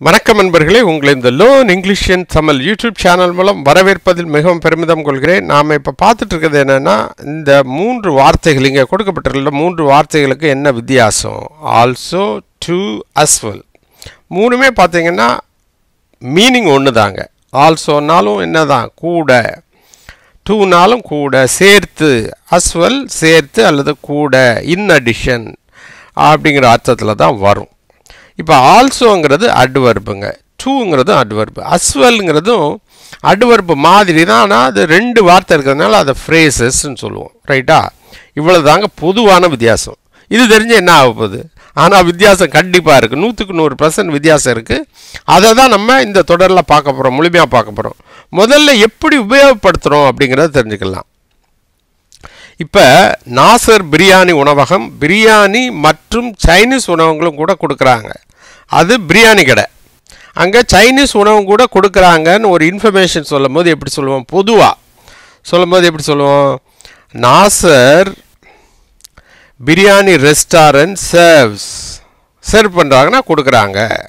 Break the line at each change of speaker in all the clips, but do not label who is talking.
வணக்கம் நண்பர்களே உங்களை இந்த loan English and Tamil YouTube channel மூலம் வரவேற்பதில் மிகவும் பெருமிதம் கொள்கிறேன். நாம் இப்போ பார்த்துட்டு இருக்கிறது என்னென்னா இந்த மூன்று வார்த்தைகள் இங்கே கொடுக்கப்பட்டிருக்கிற மூன்று வார்த்தைகளுக்கு என்ன வித்தியாசம்? ஆல்சோ டு அஸ்வல் மூணுமே பார்த்தீங்கன்னா மீனிங் ஒன்று தாங்க ஆல்சோனாலும் என்ன தான் கூட. டூனாலும் கூட. சேர்த்து அஸ்வல் சேர்த்து அல்லது கூட. இன் அடிஷன் அப்படிங்கிற அர்த்தத்தில் தான் வரும். இப்போ ஆல்சோங்கிறது அட்வர்புங்க. டூங்கிறதும் அட்வர்பு. அஸ்வல்ங்கிறதும் அட்வர்பு மாதிரி தான். ஆனால் அது ரெண்டு வார்த்தை இருக்கிறதுனால அதை ஃப்ரேசஸ்ன்னு சொல்லுவோம். ரைட்டா? இவ்வளோ தாங்க பொதுவான வித்தியாசம். இது தெரிஞ்சு என்ன ஆக போகுது? ஆனால் வித்தியாசம் கண்டிப்பாக இருக்குது நூற்றுக்கு நூறு பர்சன்ட் வித்தியாசம் இருக்குது அதை தான் நம்ம இந்த தொடரில் பார்க்க போகிறோம் முழுமையாக பார்க்க போகிறோம் முதல்ல எப்படி உபயோகப்படுத்துகிறோம் அப்படிங்கிறத தெரிஞ்சுக்கலாம். இப்போ நாசர் பிரியாணி உணவகம் பிரியாணி மற்றும் சைனீஸ் உணவங்களும் கூட கொடுக்குறாங்க. அது பிரியாணி கடை. அங்கே சைனீஸ் உணவும் கூட கொடுக்குறாங்கன்னு ஒரு இன்ஃபர்மேஷன் சொல்லும் போது எப்படி சொல்லுவோம்? பொதுவாக சொல்லும் போது எப்படி சொல்லுவோம்? Nasser biryani restaurant serves serve பண்ணுறாங்கன்னா கொடுக்குறாங்க.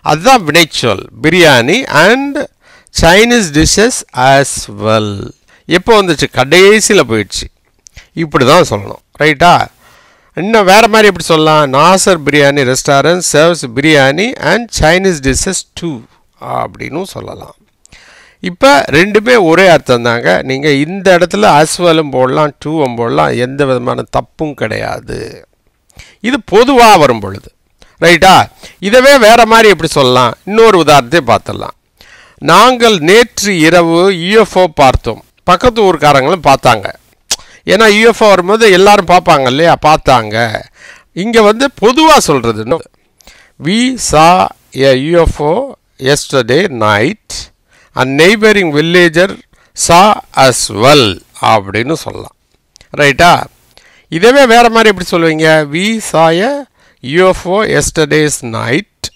அதுதான் வினைச்சொல். Biryani and Chinese dishes as well எப்போ வந்துச்சு? கடைசியில் போயிடுச்சு. இப்படி தான் சொல்லணும் ரைட்டா? இன்னும் வேறு மாதிரி எப்படி சொல்லலாம்? Nasser biryani restaurant serves biryani and Chinese dishes too அப்படின்னு சொல்லலாம். இப்போ ரெண்டுமே ஒரே அர்த்தம் தாங்க. நீங்கள் இந்த இடத்துல அஸ்வலும் போடலாம் டூவும் போடலாம் எந்த விதமான தப்பும் கிடையாது. இது பொதுவாக வரும் பொழுது ரைட்டா? இதவே வேறு மாதிரி எப்படி சொல்லலாம்? இன்னொரு உதாரணத்தை பார்த்துடலாம். நாங்கள் நேற்று இரவு யூஎஃப்ஓ பார்த்தோம். பக்கத்து ஊர்க்காரங்களும் பார்த்தாங்க. ஏன்னா யூஎஃப்ஓ வரும்போது எல்லாரும் பார்ப்பாங்க இல்லையா? பார்த்தாங்க. இங்கே வந்து பொதுவாக சொல்கிறது we saw a UFO yesterday night and neighbouring villager saw as well அப்படின்னு சொல்லலாம். ரைட்டா இதவே வேறு மாதிரி எப்படி சொல்லுவீங்க? We saw a UFO yesterday's night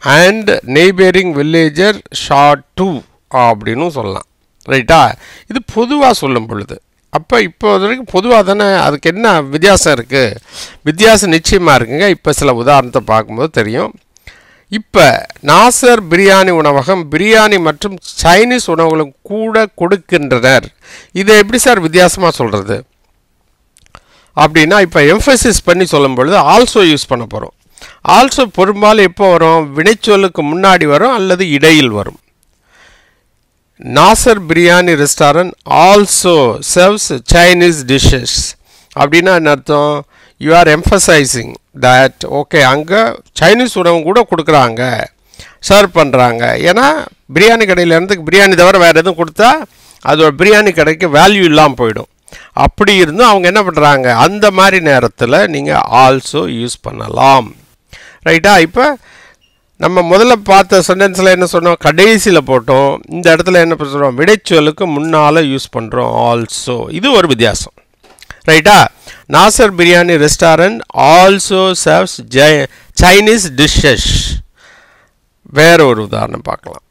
and neighbouring villager saw too அப்படின்னு சொல்லலாம். ரைட்டா இது பொதுவாக சொல்லும் பொழுது. அப்போ இப்போ வரைக்கும் பொதுவாக தானே அதுக்கு என்ன வித்தியாசம் இருக்குது வித்தியாசம் நிச்சயமாக இருக்குங்க. இப்போ சில உதாரணத்தை பார்க்கும்போது தெரியும். இப்போ நாசர் பிரியாணி உணவகம் பிரியாணி மற்றும் சைனீஸ் உணவுகளும் கூட கொடுக்கின்றனர். இதை எப்படி சார் வித்தியாசமாக சொல்கிறது அப்படின்னா இப்போ எம்ஃபசிஸ் பண்ணி சொல்லும் பொழுது ஆல்சோ யூஸ் பண்ண போகிறோம் ஆல்சோ பெரும்பாலும் எப்போ வரும்? வினைச்சொல்லுக்கு முன்னாடி வரும் அல்லது இடையில் வரும். Nasser biryani restaurant also serves Chinese dishes அப்படின்னா என்ன அர்த்தம்? You are emphasising that okay அங்கே சைனீஸ் உணவு கூட கொடுக்குறாங்க. சர்வ் பண்ணுறாங்க ஏன்னா பிரியாணி கடையிலேருந்து பிரியாணி தவிர வேறு எதுவும் கொடுத்தா அதோட பிரியாணி கடைக்கு வேல்யூ இல்லாமல் போயிடும். அப்படி இருந்தும் அவங்க என்ன பண்ணுறாங்க அந்த மாதிரி நேரத்தில் நீங்கள் ஆல்சோ யூஸ் பண்ணலாம். ரைட்டா இப்போ நம்ம முதல்ல பார்த்த சென்டென்ஸில் என்ன சொன்னோம்? கடைசியில் போட்டோம். இந்த இடத்துல என்ன பண்ணுறோம் விடைச்சொலுக்கு முன்னால் யூஸ் பண்ணுறோம் ஆல்சோ இது ஒரு வித்தியாசம். ரைட்டா Nasser biryani restaurant also serves ஜை Chinese dishes வேற ஒரு உதாரணம் பார்க்கலாம்.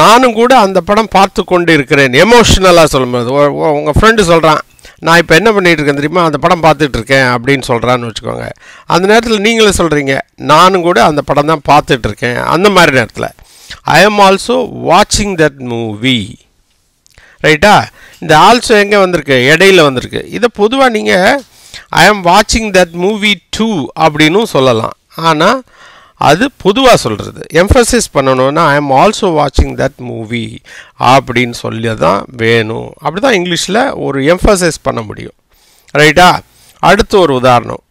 நானும் கூட அந்த படம் பார்த்து கொண்டு இருக்கிறேன் எமோஷ்னலாக சொல்லும்போது உங்கள் ஃப்ரெண்டு சொல்கிறான் நான் இப்போ என்ன பண்ணிகிட்டு இருக்கேன் தெரியுமா? அந்த படம் பார்த்துட்டு இருக்கேன் அப்படின்னு சொல்கிறான்னு வச்சுக்கோங்க. அந்த நேரத்தில் நீங்களே சொல்கிறீங்க நானும் கூட அந்த படம் தான் பார்த்துட்டு இருக்கேன் அந்த மாதிரி நேரத்தில். ஐ எம் ஆல்சோ வாட்சிங் தட் மூவி ரைட்டா இந்த ஆல்சோ எங்கே வந்திருக்கு? இடையில வந்திருக்கு. இதை பொதுவாக நீங்கள் ஐ எம் வாட்சிங் தட் மூவி டூ அப்படின்னும் சொல்லலாம். ஆனால் அது பொதுவாக சொல்கிறது எம்ஃபசிஸ் பண்ணணும்னா ஐ எம் ஆல்சோ வாட்சிங் தட் மூவி அப்படின்னு சொல்லி தான் வேணும். அப்படி தான் இங்கிலீஷில் ஒரு எம்ஃபசைஸ் பண்ண முடியும். ரைட்டா அடுத்து ஒரு உதாரணம்.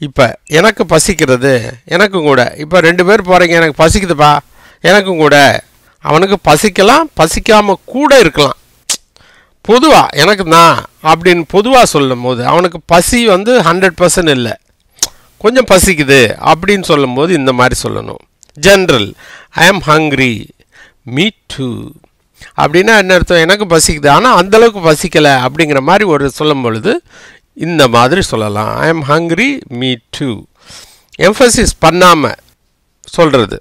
இப்போ எனக்கு பசிக்கிறது எனக்கும் கூட. இப்போ ரெண்டு பேர் போகிறீங்க எனக்கு பசிக்குதுப்பா. எனக்கும் கூட. அவனுக்கு பசிக்கலாம் பசிக்காமல் கூட இருக்கலாம். பொதுவாக எனக்கு தான் அப்படின்னு பொதுவாக சொல்லும் போது அவனுக்கு பசி வந்து ஹண்ட்ரட் பர்சன்ட் இல்லை. கொஞ்சம் பசிக்குது அப்படின்னு சொல்லும்போது இந்த மாதிரி சொல்லணும். ஜென்ரல் ஐ ஆம் ஹங்க்ரி மீ டூ அப்படின்னா என்ன அர்த்தம்? எனக்கு பசிக்குது. ஆனால் அந்தளவுக்கு பசிக்கலை அப்படிங்கிற மாதிரி ஒரு சொல்லும் பொழுது இந்த மாதிரி சொல்லலாம். I am hungry me too emphasis பண்ணாமல் சொல்கிறது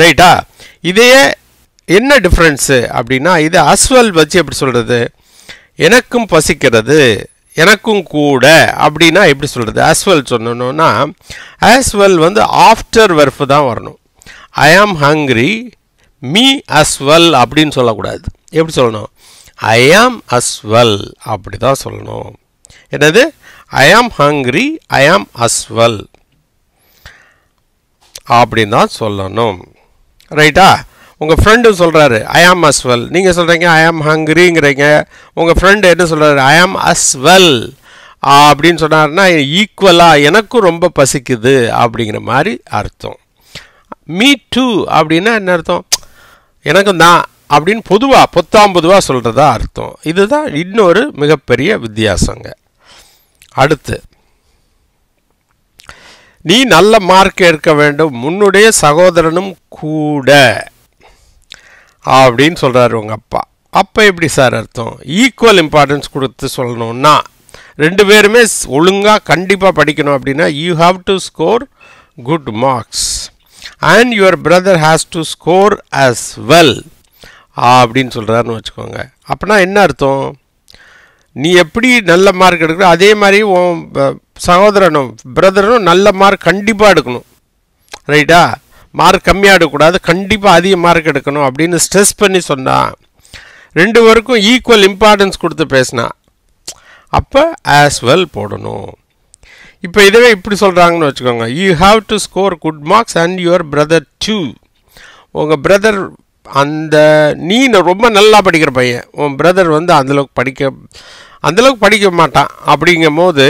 ரைட்டா இதையே என்ன டிஃப்ரென்ஸு அப்படின்னா இது அஸ்வல் வச்சு எப்படி சொல்கிறது எனக்கும் பசிக்கிறது. எனக்கும் கூட அப்படின்னா எப்படி சொல்கிறது ஆஸ்வெல் சொன்னோன்னா ஆஸ்வெல் வந்து ஆஃப்டர் வெர்ஃப் தான் வரணும். ஐ ஆம் ஹங்க்ரி மீ அஸ்வெல் அப்படின்னு சொல்லக்கூடாது. எப்படி சொல்லணும்? ஐ ஆம் அஸ்வெல் அப்படி தான் சொல்லணும். என்னது? ஐ ஆம் ஹங்க்ரி ஐ ஆம் அஸ்வெல் அப்படின்னு தான் சொல்லணும். ரைட்டா உங்கள் ஃப்ரெண்டு சொல்கிறாரு ஐ ஆம் அஸ் வெல் நீங்கள் சொல்கிறீங்க ஐ ஆம் ஹங்கிரிங்கிறீங்க உங்கள் ஃப்ரெண்டு என்ன சொல்கிறாரு ஐ ஆம் அஸ் வெல் அப்படின்னு சொன்னாருன்னா ஈக்குவலாக எனக்கும் ரொம்ப பசிக்குது அப்படிங்கிற மாதிரி அர்த்தம். மீ டூ அப்படின்னா என்ன அர்த்தம்? எனக்கும் தான் அப்படின்னு பொதுவாக பொத்தாம் பொதுவாக சொல்கிறதா அர்த்தம். இதுதான் இன்னொரு மிகப்பெரிய வித்தியாசங்க. அடுத்து நீ நல்ல மார்க் எடுக்க வேண்டும். உன்னுடைய சகோதரனும் கூட. அப்படின்னு சொல்கிறாரு உங்கள் அப்பா. அப்போ எப்படி சார் அர்த்தம்? ஈக்குவல் இம்பார்ட்டன்ஸ் கொடுத்து சொல்லணும்னா ரெண்டு பேருமே ஒழுங்காக கண்டிப்பாக படிக்கணும் அப்படின்னா you have to score good marks and your brother has to score as well அப்படின்னு சொல்கிறாருன்னு வச்சுக்கோங்க. அப்படின்னா என்ன அர்த்தம்? நீ எப்படி நல்ல மார்க் எடுக்கிற? அதே மாதிரி உன் ப- சகோதரனும் பிரதரனும் நல்ல மார்க் கண்டிப்பாக எடுக்கணும். ரைட்டா மார்க் கம்மியாக எடுக்கக்கூடாது கண்டிப்பாக அதிக மார்க் எடுக்கணும் அப்படின்னு ஸ்ட்ரெஸ் பண்ணி சொன்னான் ரெண்டு பேருக்கும் ஈக்குவல் இம்பார்ட்டன்ஸ் கொடுத்து பேசினா அப்போ ஆஸ் வெல் போடணும். இப்போ இதுவே இப்படி சொல்கிறாங்கன்னு வச்சுக்கோங்க. You have to score good marks and your brother too உங்கள் பிரதர் அந்த நீ ரொம்ப நல்லா படிக்கிற பையன். உன் பிரதர் வந்து அந்தளவுக்கு படிக்க அந்தளவுக்கு படிக்க மாட்டான். அப்படிங்கும் போது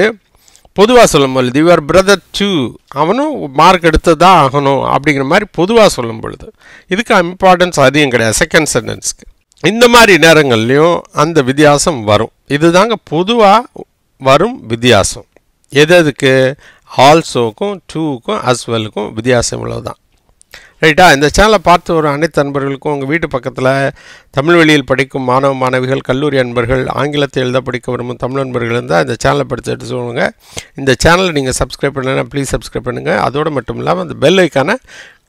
பொதுவாக சொல்லும் பொழுது யுவர் பிரதர் டூ அவனும் மார்க் எடுத்து தான் ஆகணும் அப்படிங்கிற மாதிரி பொதுவாக சொல்லும் பொழுது இதுக்கு இம்பார்ட்டன்ஸ் அதிகம் கிடையாது. செகண்ட் சென்டென்ஸ்க்கு இந்த மாதிரி நேரங்கள்லையும் அந்த வித்தியாசம் வரும். இதுதாங்க பொதுவாக வரும் வித்தியாசம். எது எதுக்கு? ஆல்சோக்கும் டூக்கும் அஸ்வெலுக்கும் வித்தியாசம் இவ்வளவுதான். ரைட்டா இந்த சேனலை பார்த்து வரும் அனைத்து நண்பர்களுக்கும் உங்கள் வீட்டு பக்கத்தில் தமிழ் வழியில் படிக்கும் மாணவ மாணவிகள் கல்லூரி அன்பர்கள் ஆங்கிலத்தை எழுத படிக்க விரும்பும் தமிழ் அன்பர்கள் இருந்தால் இந்த சேனலை படித்து எடுத்து சொல்லுங்க. இந்த சேனலை நீங்கள் சப்ஸ்கிரைப் பண்ணலைன்னா ப்ளீஸ் சப்ஸ்கிரைப் பண்ணுங்கள் அதோடு மட்டும் இல்லாமல் அந்த பெல் ஐக்கானை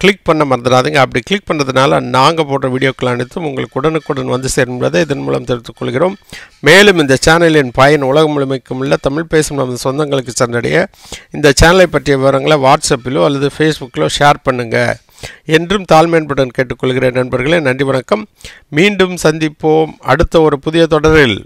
கிளிக் பண்ண மறந்துடாதீங்க. அப்படி கிளிக் பண்ணுறதுனால நாங்கள் போடுற வீடியோக்கள் அனைத்தும் உங்களுக்கு உடனுக்குடன் வந்து சேரும் என்பதை இதன் மூலம் தெரிவித்துக் கொள்கிறோம். மேலும் இந்த சேனலின் பயன் உலகம் முழுமைக்கும் உள்ள தமிழ் பேசும் நமது சொந்தங்களுக்கு சென்றடைய இந்த சேனலை பற்றிய விவரங்களை வாட்ஸ்அப்பிலோ அல்லது ஃபேஸ்புக்கிலோ ஷேர் பண்ணுங்கள் என்றும் தாழ்மையன்புடன் கேட்டுக்கொள்கிறேன் நண்பர்களே. நன்றி வணக்கம். மீண்டும் சந்திப்போம் அடுத்த ஒரு புதிய தொடரில்.